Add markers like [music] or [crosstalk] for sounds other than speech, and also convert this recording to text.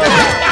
Yeah. [laughs]